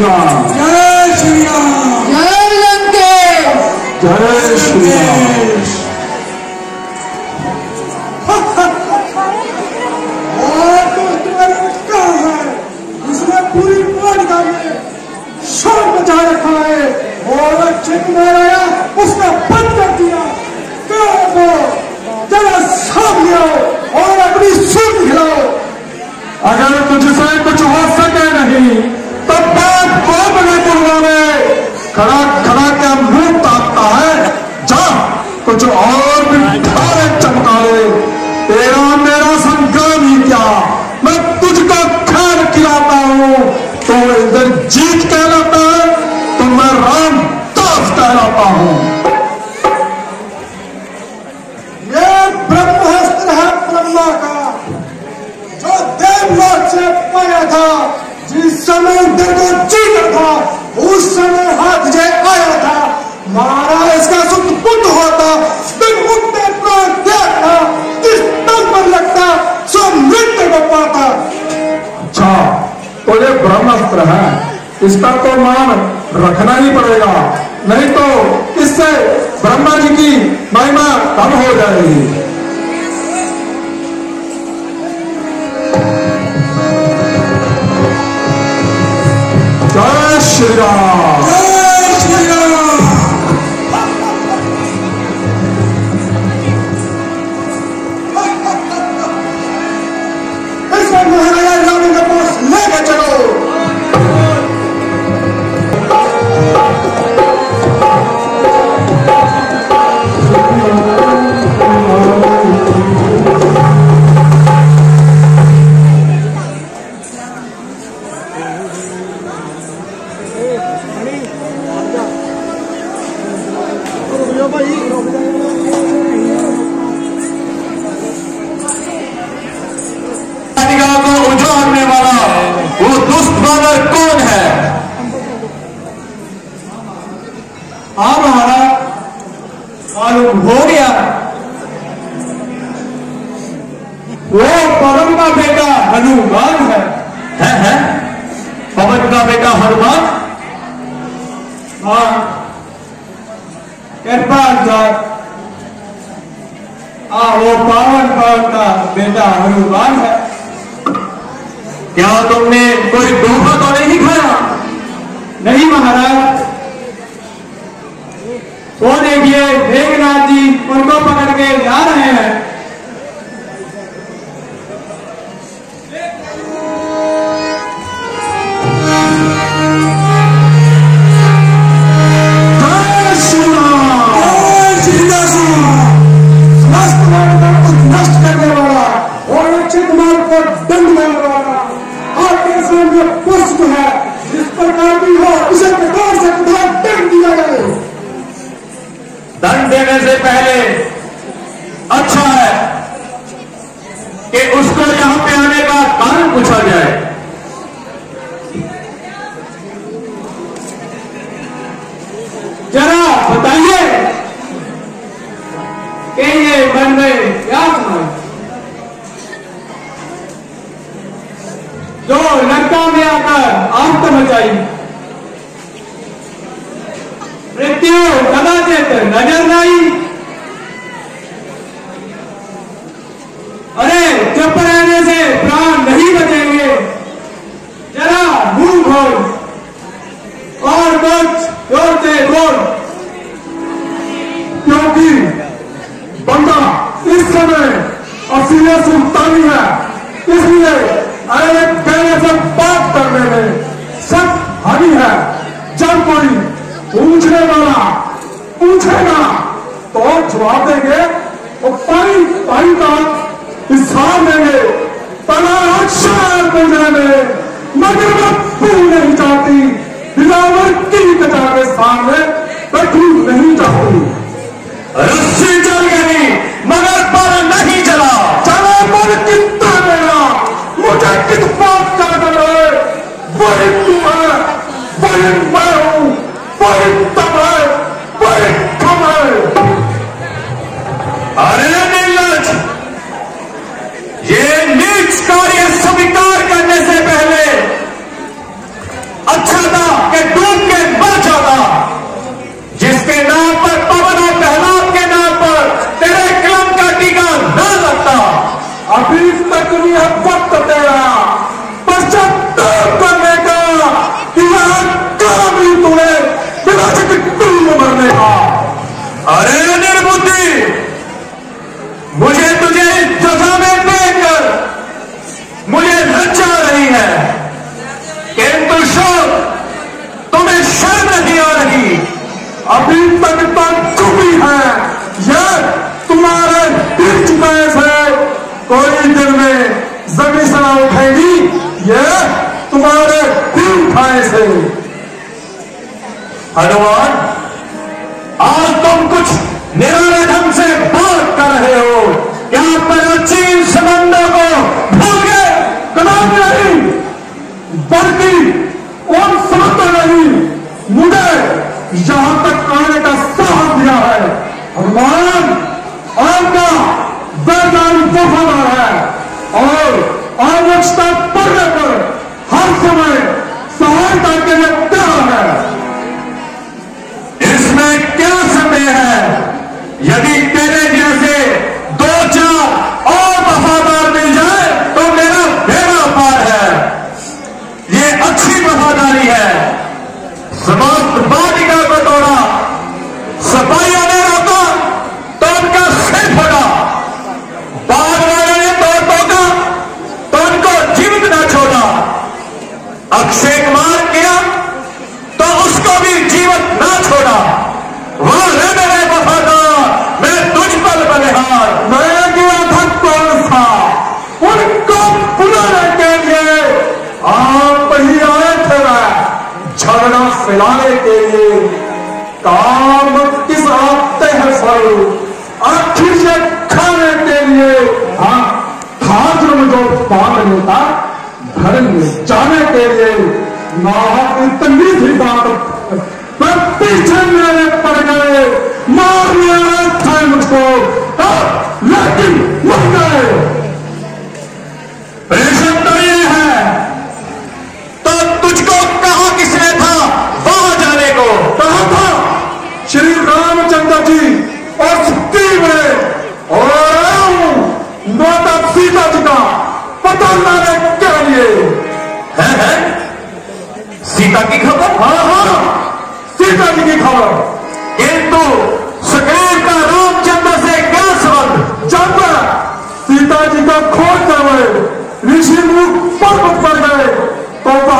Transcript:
श्री राम जय श्री राम जय लंकेश जय श्री राम है पूरी पालिका में शोर मचा रखा है और अक्षय उसने बंद कर दिया को जरा अपनी सूट खिलाओ अगर तुझसे कुछ हो जीत कहलाता है तो मैं राम दास कहलाता हूँ। ये ब्रह्मास्त्र है ब्रह्मा का, जो देवलोक से पाया था, जिस समय उधर को जीता था, उस समय हाथ जय आया था। इसका सुख होता अच्छा तो ब्रह्मास्त्र है। इसका तो मान रखना ही पड़ेगा। नहीं तो इससे ब्रह्मा जी की महिमा कम हो जाएगी। जय श्री राम। ਰੁਕ ਜਾ ਭਾਈ ਰੁਕ ਜਾ का बेटा हनुमान और कृपा हाँ वो पावन पावन का बेटा हनुमान है। क्या तुमने कोई पुष्प है। जिस प्रकार भी हो। उसे प्रकार से प्रधान दंड दिया जाए। दंड देने से पहले आग मचाई मृत्यु कदाचित नज़र नहीं। अरे, चुप रहने से प्राण नहीं बचेंगे। जरा मुँह खोल और कुछ ज़ोर से क्योंकि बंदा इस समय असीले सुल्तानी है। इसलिए अरे कहने से बात करने में सब हानि है जब कोई पूछने वाला पूछेगा तो जवाब देंगे और पाई पाई का हिसाब देंगे तला अक्षर में मगर खाए से हनुमान, आज तुम कुछ निराले ढंग से बात कर रहे हो। क्या प्राचीन संबंधों को भूल गए? कदम नहीं। बल्कि उन समझते नहीं मुझे यहाँ तक आने का साहस दिया है। हनुमान, आपका वैज्ञानिक वफादार है और आवश्यकता पड़ने पर हर समय वफादारी है। बालिका को तोड़ा सफाइया ने रोका तो उनका सिर फोड़ा बाग वाले ने तोड़ टोका तो उनको जीवित ना छोड़ा। अक्षय कुमार किया तो उसको भी जीवन ना छोड़ा वह है मेरे वफादार मैं तुझ पर बलिहार मैं गया था कौन सा उनको बुलाने के लिए आप ही आए थे झगड़ा फैलाने के लिए काम किस आते हैं सर आखिर से खाने के लिए। हाँ खाद्य में जो पान होता, घर में जाने के लिए ना इतनी भी बात पीछे मेरे पड़ गए। मार लिया था मुझको लेकिन मर गए। जी और सुखदेव ने और माता सीता जी का पता लाने के लिए है, है? सीता की खबर हाँ हाँ सीता जी की खबर किंतु सुग्रीव का रामचंद्र से क्या संबंध जब सीता जी का खोज कर गए ऋषि मुख पर्वत पर गए तो वहाँ